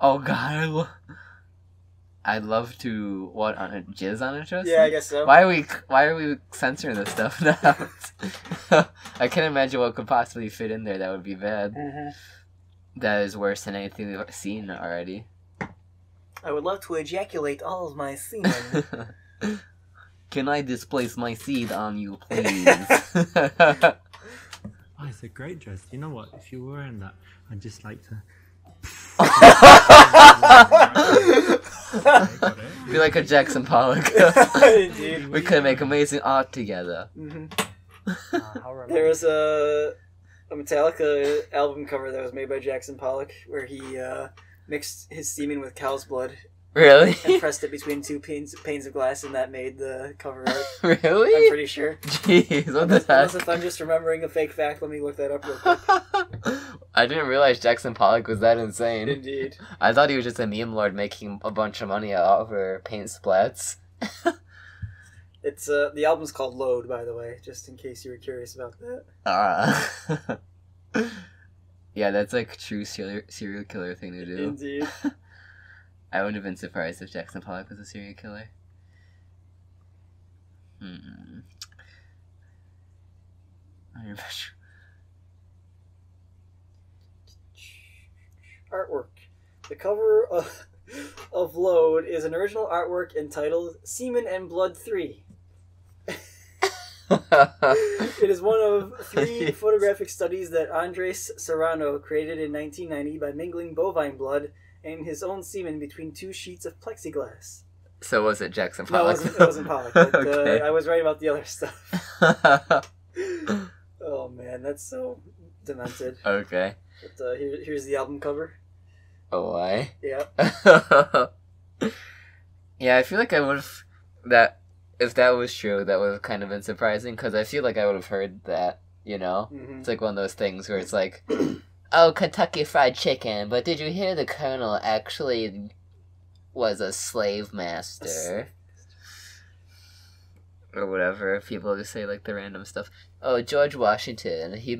Oh god, I lo- I'd love to what on a jizz on a toast. Yeah, I guess so. Why are we why are we censoring this stuff now? I can't imagine what could possibly fit in there that would be bad. Mhm. That is worse than anything we've seen already. I would love to ejaculate all of my semen. Can I displace my seed on you, please? Oh, it's a great dress. You know what? If you were in that, I'd just like to. Got? Be like a Jackson Pollock. Dude. we could make amazing art together. hmm Ah, how romantic. There was a, a Metallica album cover that was made by Jackson Pollock where he uh, mixed his semen with cow's blood Really? and pressed it between two panes, panes of glass, and that made the cover art. really? I'm pretty sure. Jeez, what the Unless heck? if I'm just remembering a fake fact, let me look that up real quick. I didn't realize Jackson Pollock was that insane. Indeed. I thought he was just a meme lord making a bunch of money out of paint splats. It's uh, the album's called Load, by the way, just in case you were curious about that. Ah. yeah, that's like true serial, serial killer thing to do. Indeed. I wouldn't have been surprised if Jackson Pollock was a serial killer. Hmm. I remember- Artwork. The cover of, of Load is an original artwork entitled Semen and Blood 3. It is one of three photographic studies that Andres Serrano created in 1990 by mingling bovine blood and his own semen between two sheets of plexiglass. so was it Jackson No, it Pollock? wasn't, it wasn't Pollock. But, Okay. uh, I was right about the other stuff. Oh man, that's so demented. okay. But uh, here, here's the album cover. Oh, why? Yeah. yeah, I feel like I would have that if that was true, that would have kind of been surprising because I feel like I would have heard that. You know, hmm it's like one of those things where it's like, oh, Kentucky Fried Chicken, but did you hear the Colonel actually was a slave master? Or whatever. People just say like the random stuff. Oh, George Washington, he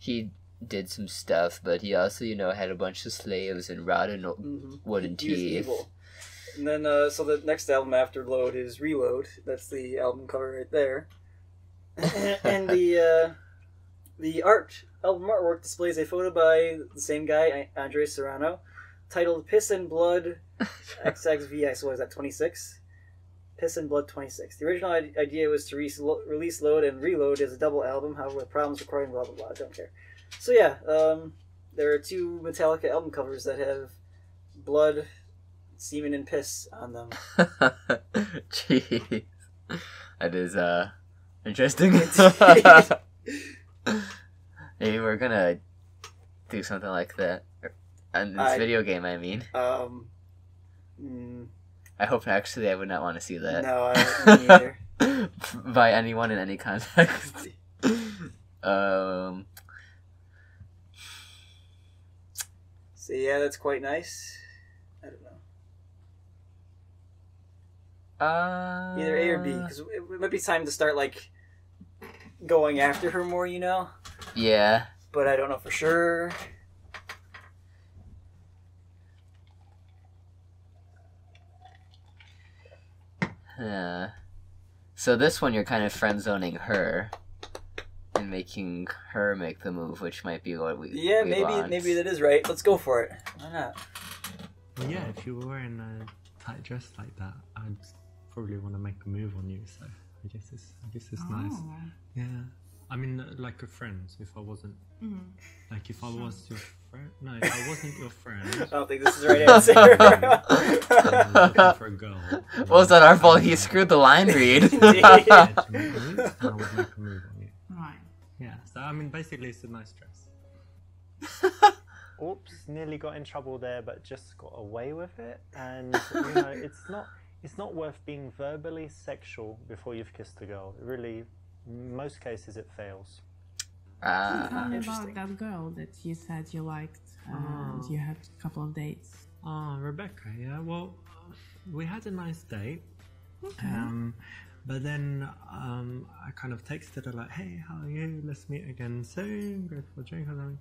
he did some stuff, but he also, you know, had a bunch of slaves and rotten o- hmm wooden He teeth. evil. And then, uh, so the next album after Load is Reload. That's the album cover right there. and, the uh, the art album artwork displays a photo by the same guy, Andre Serrano, titled "Piss and Blood XXV." So what is that? Twenty six. Piss and Blood 26. The original idea was to re- release Load and Reload as a double album, however, with problems recording, blah blah blah. Don't care. So yeah, um, there are two Metallica album covers that have blood, semen, and piss on them. Jeez. That is uh interesting. Maybe we're gonna do something like that. In this I- video game, I mean. Um, mm, I hope actually I would not want to see that. no, I don't either. By anyone in any context. um So yeah, that's quite nice. I don't know. uh Either A or B, because it, it might be time to start like going after her more, you know. Yeah. But I don't know for sure. Yeah. So this one you're kind of friend zoning her and making her make the move, which might be what we Yeah, we maybe want. maybe that is right. Let's go for it. Why not? Well, yeah, if you were wearing a tight dress like that, I'd probably want to make a move on you. So I guess it's I guess it's oh. nice. Oh. Yeah, I mean, uh, like a friend. If I wasn't Mhm. like if I was your friend, no, if I wasn't your friend, I don't think this is the right answer. I'm looking for a girl. What was that our fault? He screwed the line read. Yeah, to make a move, I would make a move on you. Right. Yeah, so I mean, basically, it's a nice dress. Oops, nearly got in trouble there, but just got away with it. And you know, it's not it's not worth being verbally sexual before you've kissed a girl. It really, in most cases, it fails. Tell Ah. me about that girl that you said you liked and Oh. you had a couple of dates. Oh, Rebecca. Yeah. Well, uh, we had a nice date. Okay. Um, but then um, I kind of texted her like, "Hey, how are you? Let's meet again soon. Go for a drink or something."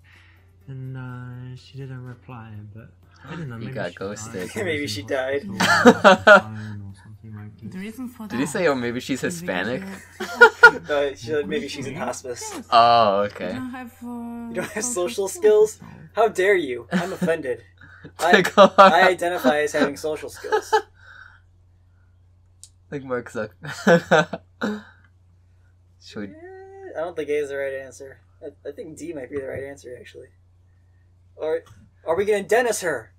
And uh, she didn't reply. But I don't know. You maybe got ghosted. Maybe she died. Or something like The reason for that. Did he say, oh, maybe she's Hispanic? you're too Uh, she, maybe she's in hospice. Yes. Oh, You okay. don't have, uh, You don't have social skills? How dare you? I'm offended. I, I identify as having social skills. like Mark Zuck. Should we... Eh, I don't think A is the right answer. I, I think D might be the right answer, actually. Or are we going to dentist her?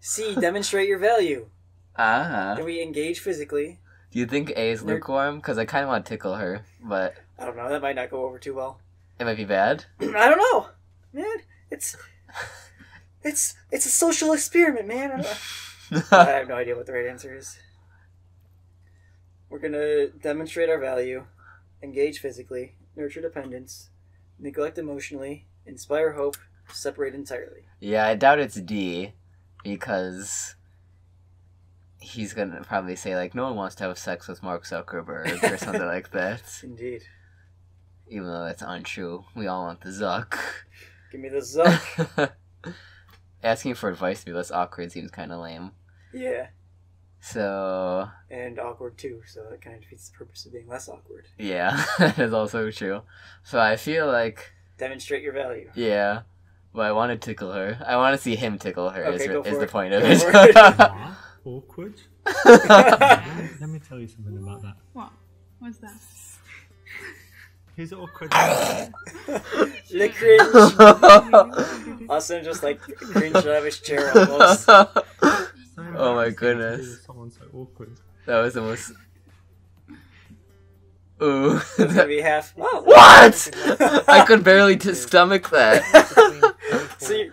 C, demonstrate your value. Ah. Can we engage physically? Do you think A is They're- lukewarm? Because I kind of want to tickle her, but I don't know. That might not go over too well. it might be bad. I don't know, man. It's it's it's a social experiment, man. I, don't- I have no idea what the right answer is. We're gonna demonstrate our value, engage physically, nurture dependence, neglect emotionally, inspire hope, separate entirely. yeah, I doubt it's D, because he's gonna probably say like, no one wants to have sex with Mark Zuckerberg or something like that. Indeed. Even though that's untrue, we all want the Zuck. Give me the zuck. Asking for advice to be less awkward seems kind of lame. yeah, So and awkward too. So that kind of defeats the purpose of being less awkward. yeah, that is also true. So I feel like Demonstrate your value. yeah, but I want to tickle her. I want to see him tickle her. Okay, is, go is for the it. point of Go it? it. Awkward? let, me, tell you something about that. What? What's that? He's awkward. the cringe. Austin just like cringed out of his chair almost. Oh my goodness. Someone so awkward. that was the most. Ooh. It's gonna be half. Oh, what? I could barely t- stomach that. Between playful So you-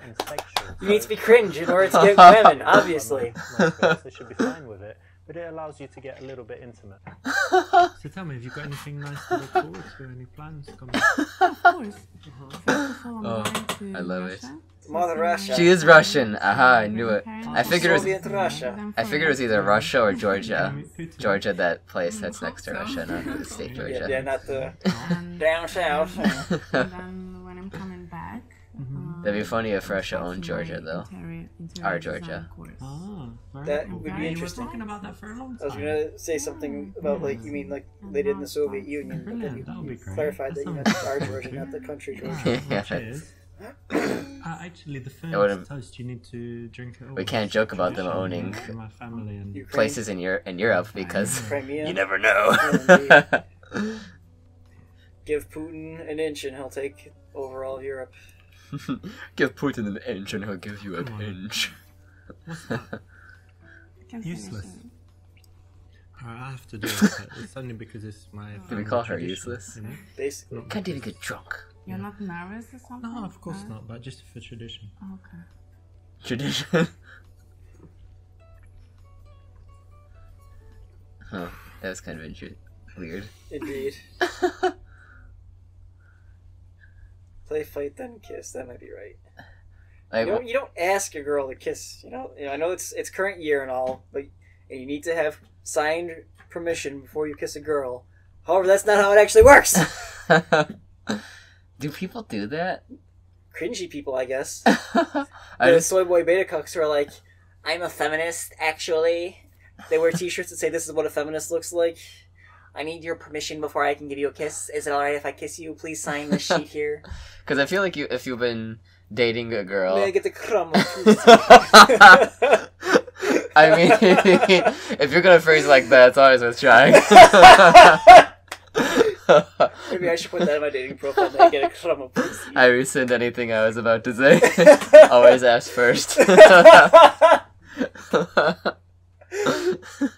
You need to be cringe in order to get women, obviously. Most they should be fine with it, but it allows you to get a little bit intimate. So tell me, have you got anything nice to look forward to? Any plans coming? Of course. First of Oh, I love it. Russia. Mother Russia. She is Russian. Aha, I knew it. I figured it was. Russia. I figured it was either Russia or Georgia. Georgia, that place that's next to Russia, not the state Yeah, yeah, Georgia. not the down south. then when I'm coming back, uh, That'd be funny if Russia owned Georgia, though. interior- interior Our Georgia. course. Ah, That would be Yeah, you were interesting. talking about that for a long I was gonna say something about like you mean like they did in the Soviet Union, but then you, that would be you clarified that That you sounds meant our. Georgia, not the country Georgia. Yeah, cheers. Uh, actually, the first toast you need to drink it. We can't joke about them owning my family and Ukraine, Places in Europe, in Europe because Crimea. you never know. Give Putin an inch and he'll take over all of Europe. give Putin an inch and he'll give you a Come on. pinch. what's that? I can finish Useless. it. I have to do it. but It's only because it's my. Did we call her useless? You know? Basically. Can't even get drunk. You're not nervous or something? No, of course Huh? not. But just for tradition. Oh, okay. Tradition. huh. That was kind of inter- weird. Indeed. Play, fight, then kiss. That might be right. Like, You don't, you don't ask a girl to kiss. You know, you know, I know it's it's current year and all, but and you need to have signed permission before you kiss a girl. However, that's not how it actually works. do people do that? Cringy people, I guess. I the just soy boy beta cucks are like, I'm a feminist, actually. They wear T-shirts that say, "This is what a feminist looks like." I need your permission before I can give you a kiss. Is it alright if I kiss you? Please sign this sheet here. because I feel like you if you've been dating a girl. May I get the crumb? I mean, if you're gonna phrase like that, it's always worth trying. Maybe I should put that in my dating profile. May I get a crumb of pussy? I rescind anything I was about to say. always ask first.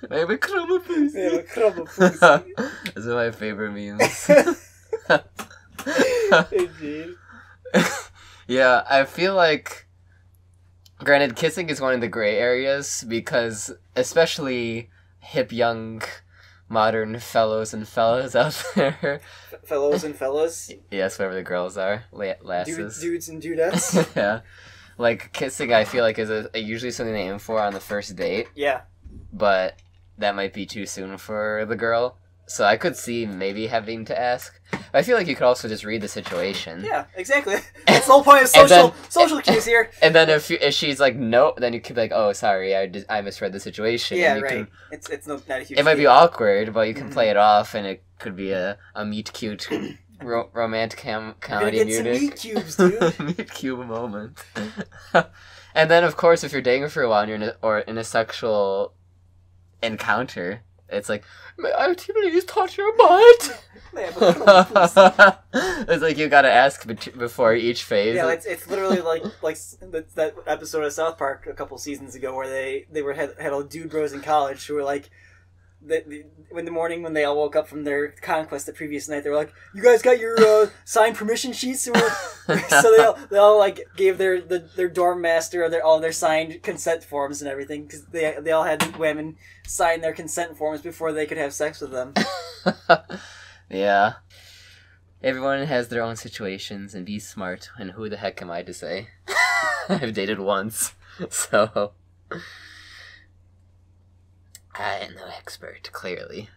Maybe crumb a pussy. May I crumb of pussy? Those are my favorite memes. Indeed. yeah, I feel like, granted, kissing is one of the gray areas because, especially hip young modern fellows and fellas out there, Fellows and fellas, yes, whatever the girls are, la- dudes, lasses, dudes and dudettes. yeah, like kissing, I feel like is a, a usually something they aim for on the first date, Yeah. but that might be too soon for the girl. So I could see maybe having to ask. But I feel like you could also just read the situation. Yeah, exactly. That's the whole point of social then- social cues here. And then if, you, if she's like no, then you could be like, oh, sorry, I, just, I misread the situation. Yeah, right. Can, It's it's no, not a huge. it might be awkward, but you can Mhm. play it off, and it could be a, a meet cute ro- romantic cam- You're comedy get some music. meat cubes, dude. meet cute moment. and then, of course, if you're dating for a while and you're in a, or in a sexual encounter, it's like, I please touch your butt? Man, but come on, it's like you gotta ask before each phase. Yeah, it's, it's literally like like that, that episode of South Park a couple seasons ago where they they were had, had all dude bros in college who were like. The, the, in the morning when they all woke up from their conquest the previous night, they were like, "You guys got your uh, signed permission sheets?" And so they all, they all like gave their the, their dorm master their all their signed consent forms and everything because they they all had the women sign their consent forms before they could have sex with them. yeah. Everyone has their own situations and be smart. And who the heck am I to say? I've dated once, so I am no expert. Clearly,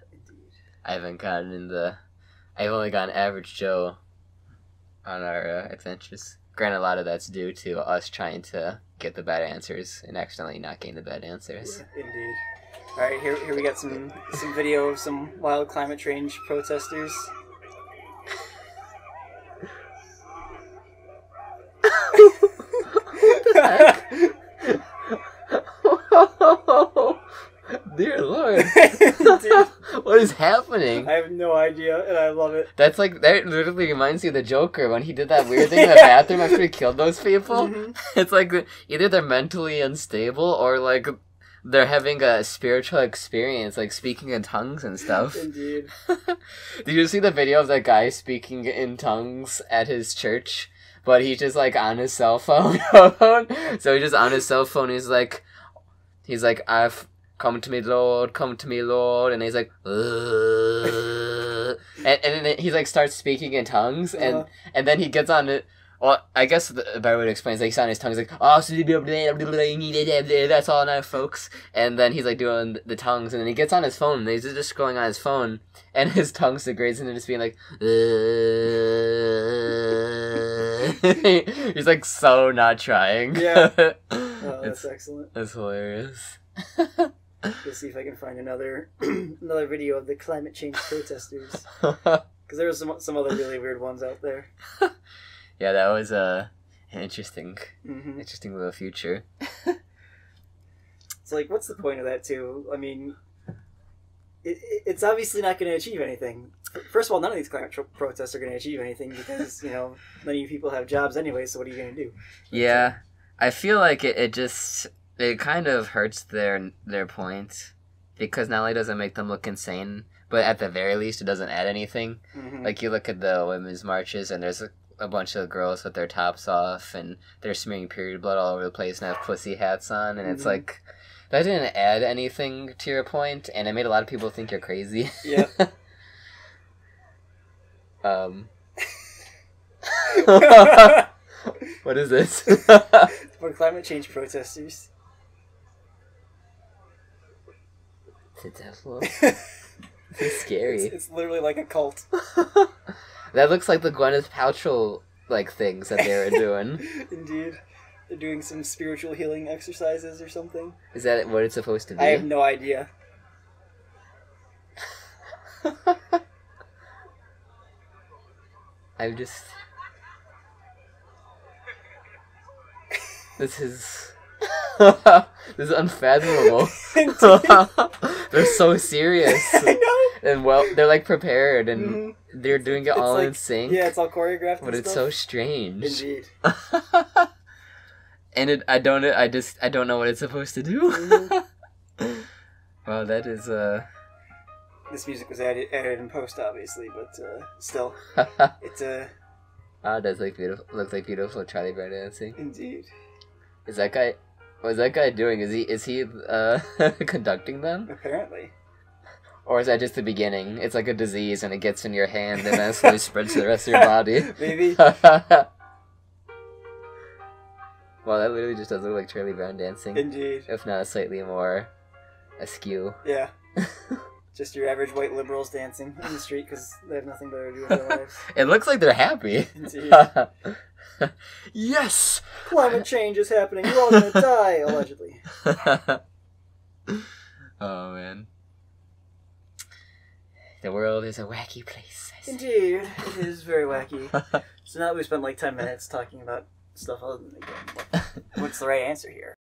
I haven't gotten in the. I've only gotten average Joe on our uh, adventures. Granted, a lot of that's due to us trying to get the bad answers and accidentally not getting the bad answers. Indeed. All right, here here we got some some video of some wild climate change protesters. Dear Lord, Dude, what is happening? I have no idea, and I love it. That's like that literally reminds me of the Joker when he did that weird thing in the bathroom after he killed those people. Mhm. It's like either they're mentally unstable or like they're having a spiritual experience, like speaking in tongues and stuff. Indeed. Did you see the video of that guy speaking in tongues at his church? But he's just like on his cell phone. so he's just on his cell phone. He's like, he's like, I've come to me, Lord, come to me, Lord, and he's like, and and then he's like starts speaking in tongues, and Uh-huh. and then he gets on it. Well, I guess the better way to explain is like he's on his tongue. He's like, oh, that's all now, folks. And then he's like doing the tongues, and then he gets on his phone, and he's just scrolling on his phone, and his tongue degrades into just being like, "Uh." he's like so not trying. Yeah. Oh, it's that's excellent. That's hilarious. Let's see if I can find another another video of the climate change protesters because there was some some other really weird ones out there. yeah, that was uh, an interesting, hmm interesting little future. It's like, what's the point of that too? I mean, it, it, it's obviously not going to achieve anything. First of all, none of these climate tro- protests are going to achieve anything because you know many people have jobs anyway. So what are you going to do? Yeah, I feel like it, it just it kind of hurts their their point because not only does it make them look insane, but at the very least it doesn't add anything. Mhm. Like you look at the women's marches and there's a, a bunch of girls with their tops off and they're smearing period blood all over the place and have pussy hats on and it's Mhm. like that didn't add anything to your point and it made a lot of people think you're crazy. Yeah. um what is this? For climate change protesters. It's Tesla. It's scary. It's, it's literally like a cult. that looks like the Gwyneth Paltrow like things that they were doing. Indeed. They're doing some spiritual healing exercises or something. Is that what it's supposed to be? I have no idea. I'm just. This is. this is unfathomable. They're so serious I know. and well, they're like prepared and Mhm. they're doing it It's all in sync. Yeah, it's all choreographed. but it's so strange. Indeed. and it, I don't, I just, I don't know what it's supposed to do. Mhm. wow, that is uh. This music was added, added in post, obviously, but uh, still, it's uh, Ah, does like beautiful. Looks like beautiful Charlie Brown dancing. indeed. Is that guy? What is that guy doing? Is he is he uh conducting them, Apparently. or is that just the beginning? It's like a disease and it gets in your hand and then slowly spreads to the rest of your body. Maybe. wow, that literally just does look like Charlie Brown dancing, Indeed. if not slightly more askew. Yeah. Just your average white liberals dancing in the street because they have nothing better to do with their lives. It looks like they're happy. Yes. Climate change is happening. You're all gonna die, allegedly. oh man. The world is a wacky place. Indeed, it is very wacky. So now that we spent like ten minutes talking about stuff other than the game, what- what's the right answer here?